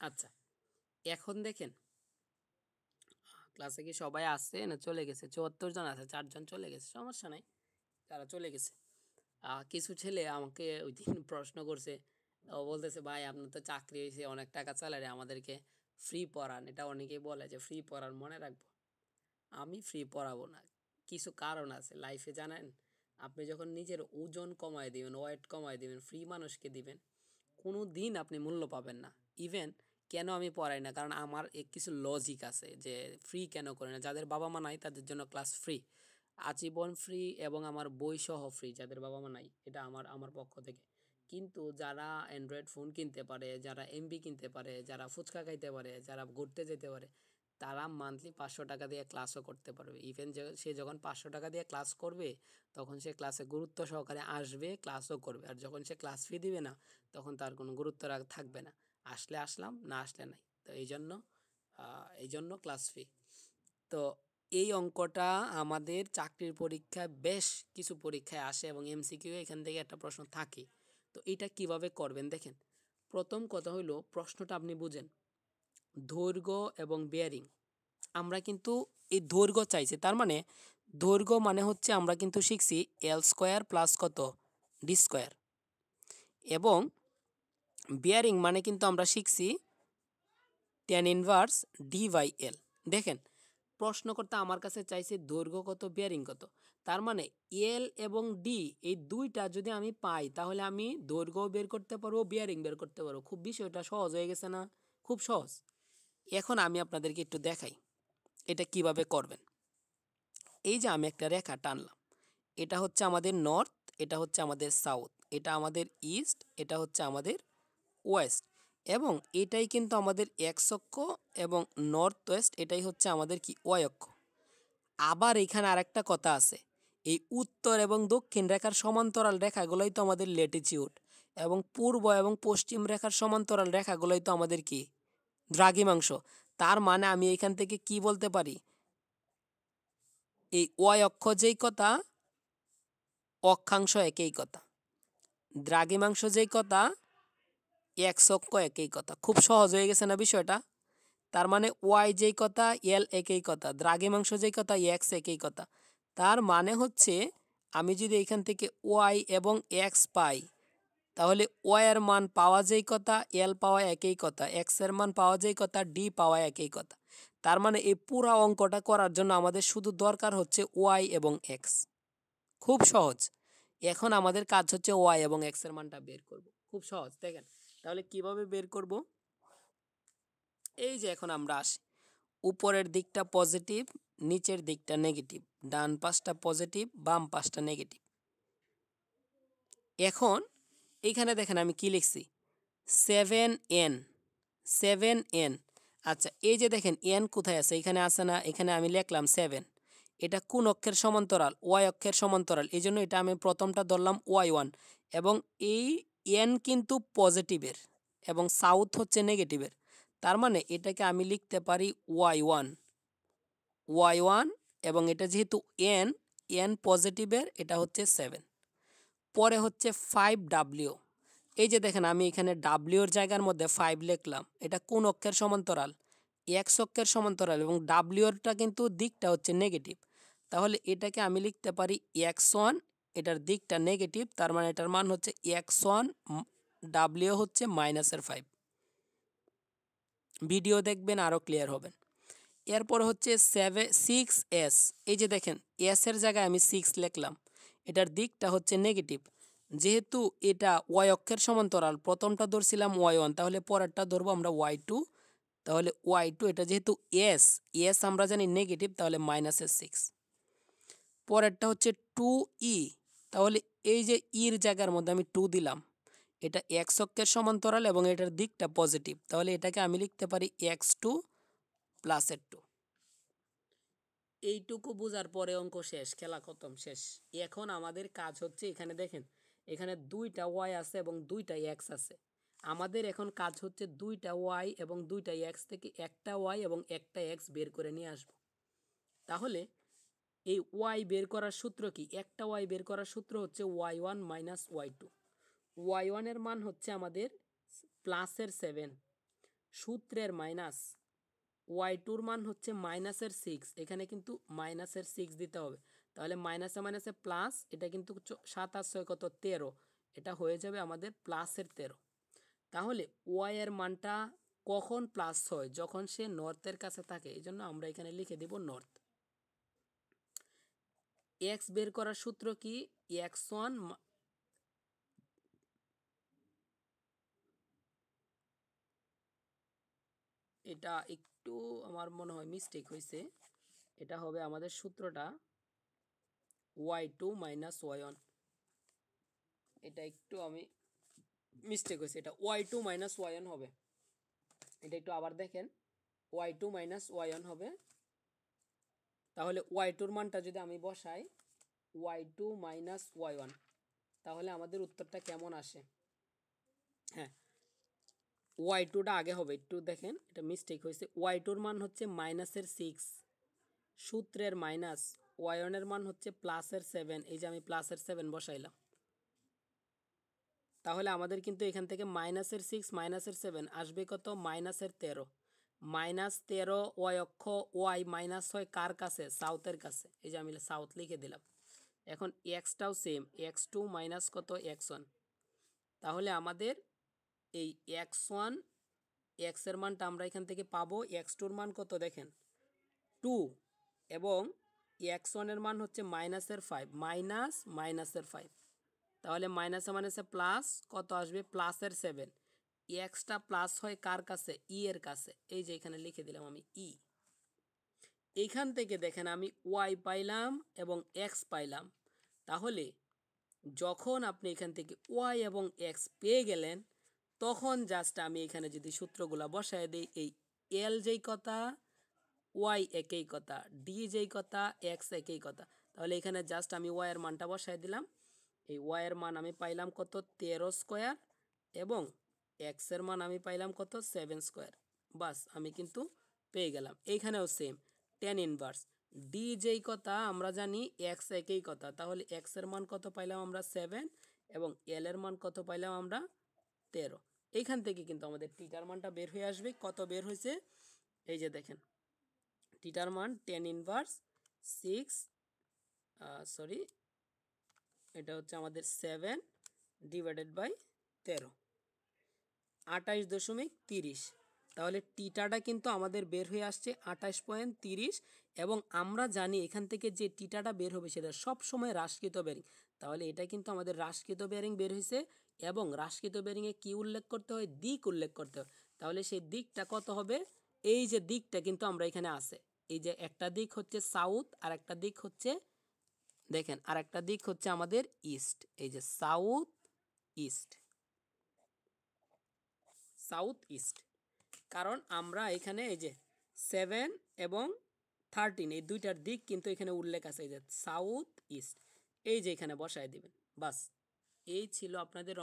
আচ্ছা এখন দেখেন। ক্লাসে কি সবাই আসছে না চলে গেছে? চুয়াত্তর জন আছে চারজন চলে গেছে, সমস্যা নাই, তারা চলে গেছে। কিছু ছেলে আমাকে ওই দিন প্রশ্ন করছে, ও বলতেছে, ভাই, আপনার তো চাকরি হয়েছে অনেক টাকা স্যালারি আমাদেরকে ফ্রি পড়ান। এটা অনেকেই বলে যে ফ্রি পড়ান মনে রাখব? আমি ফ্রি পড়াবো না। কিছু কারণ আছে লাইফে জানেন, আপনি যখন নিজের ওজন কমায় দিবেন ওয়েট কমায় দিবেন ফ্রি মানুষকে দিবেন কোনো দিন আপনি মূল্য পাবেন না। ইভেন কেন আমি পড়াই না? কারণ আমার এক কিছু লজিক আছে যে ফ্রি কেন করে না? যাদের বাবা মা নাই, তাদের জন্য ক্লাস ফ্রি আজীবন ফ্রি এবং আমার বই সহ ফ্রি যাদের বাবা মা নাই, এটা আমার আমার পক্ষ থেকে। কিন্তু যারা অ্যান্ড্রয়েড ফোন কিনতে পারে, যারা এমবি কিনতে পারে, যারা ফুচকা খাইতে পারে, যারা ঘুরতে যেতে পারে, তারা মান্থলি পাঁচশো টাকা দিয়ে ক্লাসও করতে পারবে। ইভেন সে যখন পাঁচশো টাকা দিয়ে ক্লাস করবে, তখন সে ক্লাসে গুরুত্ব সহকারে আসবে ক্লাসও করবে। আর যখন সে ক্লাস ফি দিবে না, তখন তার কোনো গুরুত্ব থাকবে না। আসলে আসলাম, না আসলে নাই। তো এই জন্য এই জন্য ক্লাস ফি তো এই অঙ্কটা আমাদের চাকরির পরীক্ষায় বেশ কিছু পরীক্ষায় আসে এবং এমসিকিউ এখান থেকে একটা প্রশ্ন থাকে। তো এটা কীভাবে করবেন দেখেন, প্রথম কথা হইল প্রশ্নটা আপনি বুঝেন। দৈর্ঘ্য এবং বেয়ারিং আমরা কিন্তু এই দৈর্ঘ্য চাইছি, তার মানে দৈর্ঘ্য মানে হচ্ছে আমরা কিন্তু শিখছি এল স্কোয়ার প্লাস কত? ডি স্কোয়ার এবং বিয়ারিং মানে কিন্তু আমরা শিখছি টেন ইনভার্স ডি বাই দেখেন, প্রশ্নকর্তা আমার কাছে চাইছে দৈর্ঘ্য কত বিয়ারিং কত। তার মানে এল এবং ডি এই দুইটা যদি আমি পাই, তাহলে আমি দৈর্ঘ্য বের করতে পারব বিয়ারিং বের করতে পারব। খুব বিষয়টা সহজ হয়ে গেছে না? খুব সহজ। এখন আমি আপনাদেরকে একটু দেখাই, এটা কীভাবে করবেন। এই যে আমি একটা রেখা টানলাম, এটা হচ্ছে আমাদের নর্থ এটা হচ্ছে আমাদের সাউথ এটা আমাদের ইস্ট এটা হচ্ছে আমাদের ওয়েস্ট। এবং এটাই কিন্তু আমাদের এক্স অক্ষ এবং নর্থ ওয়েস্ট, এটাই হচ্ছে আমাদের কি ওয়াই অক্ষ। আবার এখানে আরেকটা কথা আছে, এই উত্তর এবং দক্ষিণ রেখার সমান্তরাল রেখাগুলোই তো আমাদের লেটিচিউড এবং পূর্ব এবং পশ্চিম রেখার সমান্তরাল রেখাগুলোই তো আমাদের কি? দ্রাঘিমাংশ। তার মানে আমি এখান থেকে কি বলতে পারি? এই ওয়াই অক্ষ যেই কথা, অক্ষাংশ একই কথা। দ্রাঘিমাংশ যেই কথা এক্স অক্ষ একই কথা? খুব সহজ হয়ে গেছে না বিষয়টা? তার মানে ওয়াই যেই কথা, এল একই কথা দ্রাঘিমাংশ যেই কথা, এক্স একই কথা। তার মানে হচ্ছে আমি যদি এখান থেকে ওয়াই এবং এক্স পাই, তাহলে ওয়াই এর মান পাওয়া যেই কথা, এল পাওয়া একই কথা, এক্সের মান পাওয়া যেই কথা, ডি পাওয়া একই কথা। তার মানে এই পুরা অঙ্কটা করার জন্য আমাদের শুধু দরকার হচ্ছে ওয়াই এবং এক্স। খুব সহজ। এখন আমাদের কাজ হচ্ছে ওয়াই এবং এক্সের মানটা বের করব। খুব সহজ, দেখেন। তাহলে কীভাবে বের করব? এই যে এখন আমরা আসি। উপরের দিকটা পজিটিভ, নিচের দিকটা নেগেটিভ। ডান পাশটা পজিটিভ, বাম পাশটা নেগেটিভ। এখন এইখানে দেখেন আমি কি লিখছি? Seven N seven N. আচ্ছা এই যে দেখেন এন কোথায় আছে? এখানে আছে না? এখানে আমি লিখলাম সেভেন। এটা কোন অক্ষের সমান্তরাল? ওয়াই অক্ষের সমান্তরাল। এই জন্য এটা আমি প্রথমটা ধরলাম ওয়াই ওয়ান। এবং এই এন কিন্তু পজিটিভের এবং সাউথ হচ্ছে নেগেটিভের তার মানে এটাকে আমি লিখতে পারি ওয়াই ওয়ান ওয়াই ওয়ান এবং এটা যেহেতু এন এন পজিটিভের এটা হচ্ছে সেভেন পরে হচ্ছে ফাইভ ডাব্লিউ এই যে দেখেন, আমি এখানে ডাব্লিউর জায়গার মধ্যে ফাইভ লিখলাম। এটা কোন অক্ষের সমান্তরাল? এক্স অক্ষের সমান্তরাল এবং ডাব্লিউরটা কিন্তু দিকটা হচ্ছে নেগেটিভ তাহলে এটাকে আমি লিখতে পারি এক্স ওয়ান এটার দিকটা নেগেটিভ তার মানে এটার মান হচ্ছে এক্স ওয়ান ডাব্লিউ হচ্ছে মাইনাসের ফাইভ ভিডিও দেখবেন আরও ক্লিয়ার হবেন। এরপর হচ্ছে সেভে সিক্স এস এই যে দেখেন এসের জায়গায় আমি সিক্স লিখলাম। এটার দিকটা হচ্ছে নেগেটিভ যেহেতু এটা ওয়াই অক্ষের সমান্তরাল, প্রথমটা ধরছিলাম ওয়াই ওয়ান তাহলে পরেরটা ধরবো আমরা ওয়াই টু তাহলে ওয়াই টু এটা যেহেতু এস এস আমরা জানি নেগেটিভ তাহলে মাইনাসের সিক্স পরেরটা হচ্ছে টু ই তাহলে এই যে ইর জায়গার মধ্যে আমি টু দিলাম, এটা এক্স অক্ষের সমান্তরাল এবং এটার দিকটা পজিটিভ, তাহলে এটাকে আমি লিখতে পারি এক্স টু প্লাসের টু। এইটুকু বোঝার পরে অঙ্ক শেষ, খেলা খতম শেষ। এখন আমাদের কাজ হচ্ছে এখানে দেখেন, এখানে দুইটা ওয়াই আছে এবং দুইটা এক্স আছে। আমাদের এখন কাজ হচ্ছে দুইটা ওয়াই এবং দুইটা এক্স থেকে একটা ওয়াই এবং একটা এক্স বের করে নিয়ে আসব। তাহলে এই ওয়াই বের করার সূত্র কি? একটা ওয়াই বের করার সূত্র হচ্ছে Y one minus Y two Y ওয়ানের মান হচ্ছে আমাদের প্লাসের সেভেন সূত্রের মাইনাস ওয়াই টুর মান হচ্ছে মাইনাসের সিক্স এখানে কিন্তু মাইনাসের সিক্স দিতে হবে। তাহলে মাইনাসে মাইনাসে প্লাস এটা কিন্তু সাত আর ছয় কত? তেরো। এটা হয়ে যাবে আমাদের প্লাসের তেরো। তাহলে ওয়াই এর মানটা কখন প্লাস হয়? যখন সে নর্থের কাছে থাকে। এই জন্য আমরা এখানে লিখে দেব নর্থ এক্স বের করার সূত্র কি? এক্স ওয়ান এটা একটু আমার মনে হয় মিস্টেক হয়েছে এটা হবে আমাদের সূত্রটা Y two minus Y one এটা একটু আমি মিস্টেক হয়েছে এটা Y two minus Y one হবে। এটা একটু আবার দেখেন। Y two minus Y one হবে। তাহলে ওয়াই টুর মানটা যদি আমি বসাই Y two minus Y one তাহলে আমাদের উত্তরটা কেমন আসে? হ্যাঁ ওয়াই টুটা আগে হবে, একটু দেখেন, এটা মিস্টেক হয়েছে। ওয়াই টুর মান হচ্ছে মাইনাসের সিক্স সূত্রের মাইনাস ওয়াই ওয়ানের মান হচ্ছে প্লাসের সেভেন এই যে আমি প্লাসের সেভেন বসাইলাম। তাহলে আমাদের কিন্তু এখান থেকে মাইনাসের সিক্স মাইনাসের সেভেন আসবে কত? মাইনাসের তেরো। মাইনাস তেরো, ওয়াই অক্ষ, ওয়াই মাইনাস হয় কার কাছে? সাউথের কাছে। এই যে আমি সাউথ লিখে দিলাম। এখন এক্সটাও সেম এক্স টু মাইনাস কত? এক্স ওয়ান তাহলে আমাদের এই এক্স ওয়ান এক্সের মানটা আমরা এখান থেকে পাবো। এক্স টুর মান কত দেখেন? টু এবং এক্স ওয়ানের মান হচ্ছে মাইনাসের ফাইভ মাইনাস মাইনাসের ফাইভ তাহলে মাইনাসে মাইনাসে প্লাস কত আসবে? প্লাসের সেভেন এক্সটা প্লাস হয় কার কাছে? ই এর কাছে। এই যে এখানে লিখে দিলাম আমি ই এইখান থেকে দেখেন আমি ওয়াই পাইলাম এবং এক্স পাইলাম। তাহলে যখন আপনি এখান থেকে ওয়াই এবং এক্স পেয়ে গেলেন, তখন জাস্ট আমি এখানে যদি সূত্রগুলো বসায় দিই, এই এল যেই কথা ওয়াই একই কথা ডি যেই কথা এক্স একই কথা। তাহলে এখানে জাস্ট আমি ওয়াই এর মানটা বসায় দিলাম। এই ওয়াইয়ের মান আমি পাইলাম কত? তেরো স্কোয়ার এবং এক্সের মান আমি পাইলাম কত? সেভেন স্কোয়ার বাস, আমি কিন্তু পেয়ে গেলাম। এইখানেও সেম টেন ইনভার্স ডি যেই কথা আমরা জানি এক্স একই কথা। তাহলে এক্সের মান কত পাইলাম আমরা? সেভেন এবং এল এর মান কত পাইলাম আমরা? তেরো। এইখান থেকে কিন্তু আমাদের টিটার মানটা বের হয়ে আসবে। কত বের হয়েছে? এই যে দেখেন টিটার মান টেন ইনভার্স সিক্স সরি এটা হচ্ছে আমাদের সেভেন ডিভাইডেড বাই তেরো। আঠাশ দশমিক তিরিশ। তাহলে টিটাটা কিন্তু আমাদের বের হয়ে আসছে আঠাশ পয়েন্ট তিরিশ এবং আমরা জানি এখান থেকে যে টিটাটা বের হবে সেটা সব সময় বেরিং তাহলে এটা কিন্তু আমাদের হ্রাসকৃত বেরিং বের হয়েছে এবং হ্রাসকৃত বেরিংয়ে কি উল্লেখ করতে হয়? দিক উল্লেখ করতে হয়। তাহলে সেই দিকটা কত হবে? এই যে দিকটা কিন্তু আমরা এখানে আছে। এই যে একটা দিক হচ্ছে সাউথ আর একটা দিক হচ্ছে, দেখেন আর একটা দিক হচ্ছে আমাদের ইস্ট। এই যে সাউথ, ইস্ট। সাউথ ইস্ট কারণ আমরা এখানে এই যে সেভেন এবং থার্টিন এই দুইটার দিক কিন্তু এখানে উল্লেখ আছে এই যে সাউথ ইস্ট এই যে এখানে বসায় দিবেন। বাস। এই ছিল আপনাদের